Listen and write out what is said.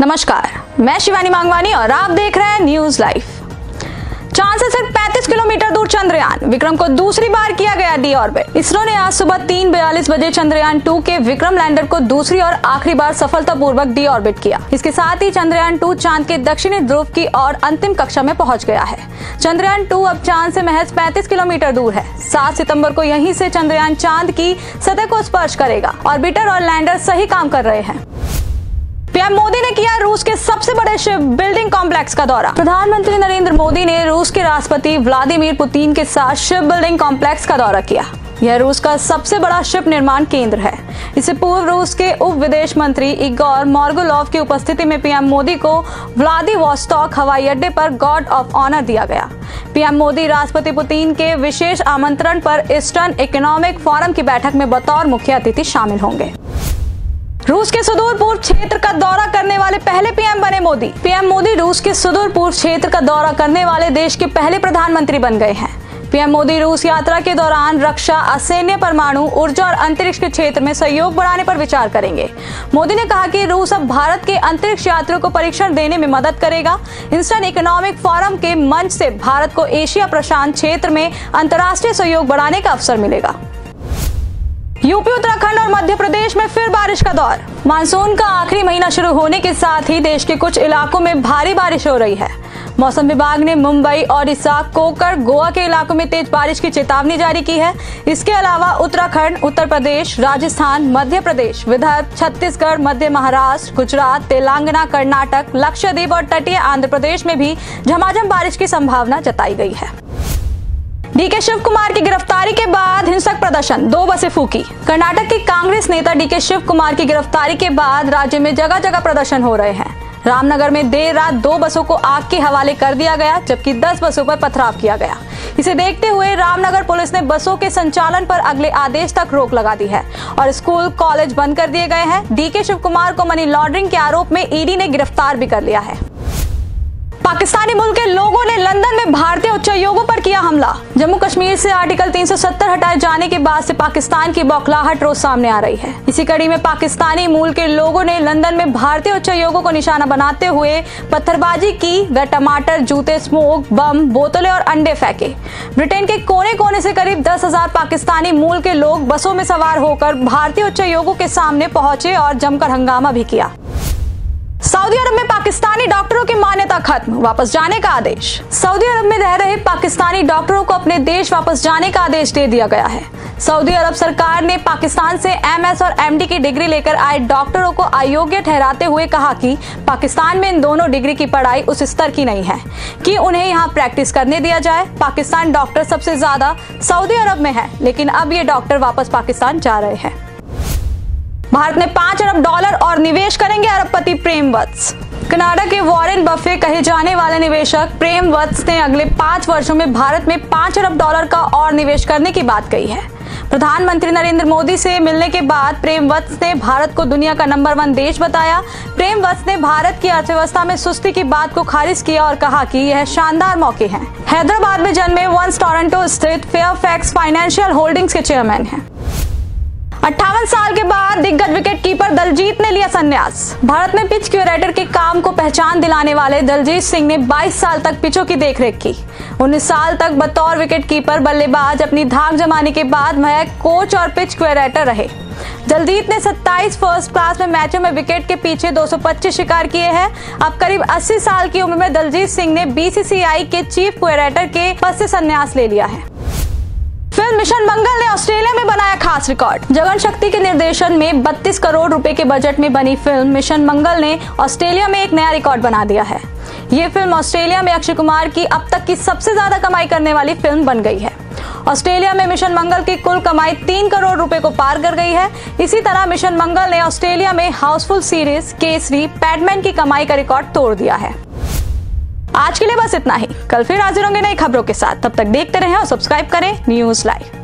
नमस्कार, मैं शिवानी मांगवानी और आप देख रहे हैं न्यूज़ लाइव चाँद से सिर्फ़ 35 किलोमीटर दूर चंद्रयान, विक्रम को दूसरी बार किया गया डी ऑर्बिट इसरो ने आज सुबह तीन बयालीस बजे चंद्रयान टू के विक्रम लैंडर को दूसरी और आखिरी बार सफलतापूर्वक डी ऑर्बिट किया। इसके साथ ही चंद्रयान टू चाँद के दक्षिणी ध्रुव की और अंतिम कक्षा में पहुँच गया है। चंद्रयान टू अब चाँद से महज 35 किलोमीटर दूर है। 7 सितंबर को यहीं से चंद्रयान चाँद की सतह को स्पर्श करेगा। ऑर्बिटर और लैंडर सही काम कर रहे हैं। पीएम मोदी ने किया रूस के सबसे बड़े शिप बिल्डिंग कॉम्प्लेक्स का दौरा। प्रधानमंत्री नरेंद्र मोदी ने रूस के राष्ट्रपति व्लादिमीर पुतिन के साथ शिप बिल्डिंग कॉम्प्लेक्स का दौरा किया। यह रूस का सबसे बड़ा शिप निर्माण केंद्र है। इससे पूर्व रूस के उप विदेश मंत्री इगोर मॉर्गुलोव की उपस्थिति में पीएम मोदी को व्लादिवोस्टॉक हवाई अड्डे पर गॉड ऑफ़ ऑनर दिया गया। पीएम मोदी राष्ट्रपति पुतिन के विशेष आमंत्रण पर ईस्टर्न इकोनॉमिक फोरम की बैठक में बतौर मुख्य अतिथि शामिल होंगे। रूस के सुदूर पूर्व क्षेत्र का दौरा करने वाले पहले पीएम बने मोदी। पीएम मोदी रूस के सुदूर पूर्व क्षेत्र का दौरा करने वाले देश के पहले प्रधानमंत्री बन गए हैं। पीएम मोदी रूस यात्रा के दौरान रक्षा, असैन्य परमाणु, ऊर्जा और अंतरिक्ष के क्षेत्र में सहयोग बढ़ाने पर विचार करेंगे। मोदी ने कहा कि रूस अब भारत के अंतरिक्ष यात्रियों को परीक्षण देने में मदद करेगा। इंस्टर्न इकोनॉमिक फोरम के मंच से भारत को एशिया प्रशांत क्षेत्र में अंतर्राष्ट्रीय सहयोग बढ़ाने का अवसर मिलेगा। यूपी, उत्तराखंड और मध्य प्रदेश में फिर बारिश का दौर। मानसून का आखिरी महीना शुरू होने के साथ ही देश के कुछ इलाकों में भारी बारिश हो रही है। मौसम विभाग ने मुंबई, ओडिशा, कोकर, गोवा के इलाकों में तेज बारिश की चेतावनी जारी की है। इसके अलावा उत्तराखंड, उत्तर प्रदेश, राजस्थान, मध्य प्रदेश, विदर्भ, छत्तीसगढ़, मध्य महाराष्ट्र, गुजरात, तेलंगाना, कर्नाटक, लक्षद्वीप और तटीय आंध्र प्रदेश में भी झमाझम बारिश की संभावना जताई गई है। डीके शिव कुमार की गिरफ्तारी के बाद हिंसक प्रदर्शन, दो बसें फूकी। कर्नाटक के कांग्रेस नेता डीके शिव कुमार की गिरफ्तारी के बाद राज्य में जगह जगह प्रदर्शन हो रहे हैं। रामनगर में देर रात दो बसों को आग के हवाले कर दिया गया, जबकि 10 बसों पर पथराव किया गया। इसे देखते हुए रामनगर पुलिस ने बसों के संचालन पर अगले आदेश तक रोक लगा दी है और स्कूल, कॉलेज बंद कर दिए गए हैं। डीके शिव कुमार को मनी लॉन्ड्रिंग के आरोप में ईडी ने गिरफ़्तार भी कर लिया है। पाकिस्तानी मुल्क के लोगों ने लंदन में भारतीय उच्चायोगों पर किया हमला। जम्मू कश्मीर से आर्टिकल 370 हटाए जाने के बाद से पाकिस्तान की बौखलाहट रोज सामने आ रही है। इसी कड़ी में पाकिस्तानी मूल के लोगों ने लंदन में भारतीय उच्चायोगों को निशाना बनाते हुए पत्थरबाजी की व टमाटर, जूते, स्मोक, बम, बोतलें और अंडे फेंके। ब्रिटेन के कोने कोने से करीब दस हज़ार पाकिस्तानी मूल के लोग बसों में सवार होकर भारतीय उच्चायोगों के सामने पहुँचे और जमकर हंगामा भी किया। सऊदी अरब में पाकिस्तानी डॉक्टरों की मान्यता खत्म, वापस जाने का आदेश। सऊदी अरब में रह रहे पाकिस्तानी डॉक्टरों को अपने देश वापस जाने का आदेश दे दिया गया है। सऊदी अरब सरकार ने पाकिस्तान से एमएस और एमडी की डिग्री लेकर आए डॉक्टरों को अयोग्य ठहराते हुए कहा कि पाकिस्तान में इन दोनों डिग्री की पढ़ाई उस स्तर की नहीं है। कि उन्हें यहाँ प्रैक्टिस करने दिया जाए, पाकिस्तान डॉक्टर सबसे ज़्यादा सऊदी अरब में है, लेकिन अब ये डॉक्टर वापस पाकिस्तान जा रहे हैं। भारत में पाँच अरब डॉलर और निवेश करेंगे अरबपति प्रेम वत्स कनाडा के वॉरेन बफे कहे जाने वाले निवेशक प्रेम वत्स ने अगले पाँच वर्षों में भारत में पाँच अरब डॉलर का और निवेश करने की बात कही है। प्रधानमंत्री नरेंद्र मोदी से मिलने के बाद प्रेम वत्स ने भारत को दुनिया का नंबर वन देश बताया। प्रेम वत्स ने भारत की अर्थव्यवस्था में सुस्ती की बात को खारिज किया और कहा कि यह शानदार मौके हैं। हैदराबाद में जन्मे वंस टोरंटो स्थित फेयरफैक्स फाइनेंशियल होल्डिंग्स के चेयरमैन हैं। अट्ठावन साल के बाद दिग्गज विकेट कीपर दलजीत ने लिया संन्यास। भारत में पिच क्यूरेटर के काम को पहचान दिलाने वाले दलजीत सिंह ने 22 साल तक पिचों की देखरेख की। 19 साल तक बतौर विकेट कीपर बल्लेबाज, अपनी धाक जमाने के बाद वह कोच और पिच क्यूरेटर रहे। दलजीत ने 27 फ़र्स्ट क्लास में मैचों में विकेट के पीछे 225 शिकार किए हैं। अब करीब 80 साल की उम्र में दलजीत सिंह ने बीसीसीआई के चीफ क्यूरेटर के पद से संन्यास ले लिया है। फ़िल्म मिशन मंगल ने ऑस्ट्रेलिया में बनाया खास रिकॉर्ड जगन शक्ति के निर्देशन में 32 करोड़ रुपए के बजट में बनी फ़िल्म मिशन मंगल ने ऑस्ट्रेलिया में एक नया रिकॉर्ड बना दिया है। ये फ़िल्म ऑस्ट्रेलिया में अक्षय कुमार की अब तक की सबसे ज़्यादा कमाई करने वाली फ़िल्म बन गई है। ऑस्ट्रेलिया में मिशन मंगल की कुल कमाई तीन करोड़ रुपए को पार कर गई है। इसी तरह मिशन मंगल ने ऑस्ट्रेलिया में हाउसफुल सीरीज़ केसरी पैडमैन की कमाई का रिकॉर्ड तोड़ दिया है। आज के लिए बस इतना ही। कल फिर हाजिर होंगे नई खबरों के साथ। तब तक देखते रहें और सब्सक्राइब करें न्यूज़ लाइव।